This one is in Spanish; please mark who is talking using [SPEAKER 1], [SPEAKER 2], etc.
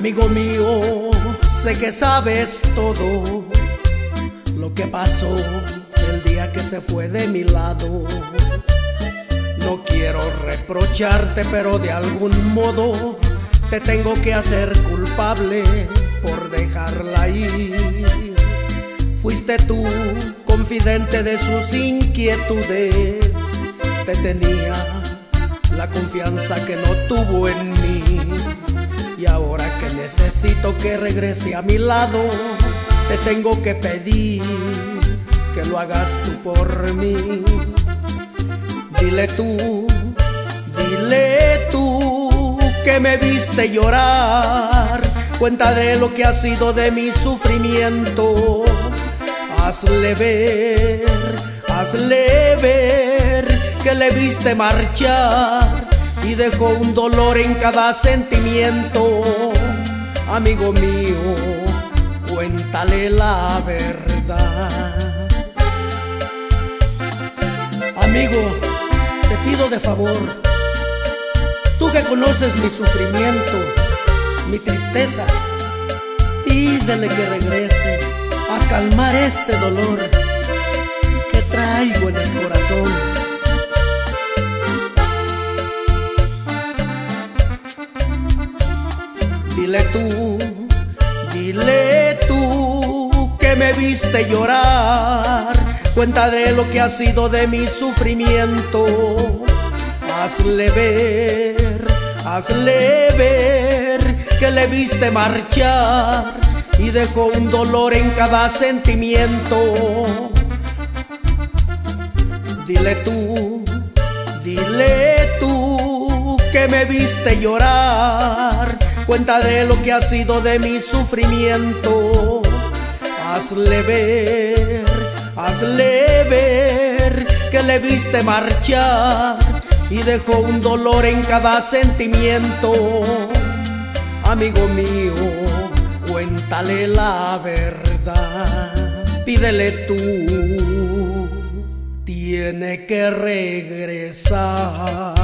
[SPEAKER 1] Amigo mío, sé que sabes todo lo que pasó el día que se fue de mi lado. No quiero reprocharte, pero de algún modo te tengo que hacer culpable por dejarla ir. Fuiste tú, confidente de sus inquietudes, te tenía la confianza que no tuvo en mí. Y ahora necesito que regrese a mi lado, te tengo que pedir que lo hagas tú por mí. Dile tú, dile tú que me viste llorar, cuenta de lo que ha sido de mi sufrimiento. Hazle ver, hazle ver que le viste marchar y dejó un dolor en cada sentimiento. Amigo mío, cuéntale la verdad. Amigo, te pido de favor, tú que conoces mi sufrimiento, mi tristeza, pídele que regrese a calmar este dolor que traigo en el corazón. Dile tú, dile tú que me viste llorar, cuenta de lo que ha sido de mi sufrimiento. Hazle ver, hazle ver que le viste marchar y dejó un dolor en cada sentimiento. Dile tú, dile tú que me viste llorar, cuenta de lo que ha sido de mi sufrimiento. Hazle ver, hazle ver que le viste marchar y dejó un dolor en cada sentimiento. Amigo mío, cuéntale la verdad, pídele tú, tiene que regresar.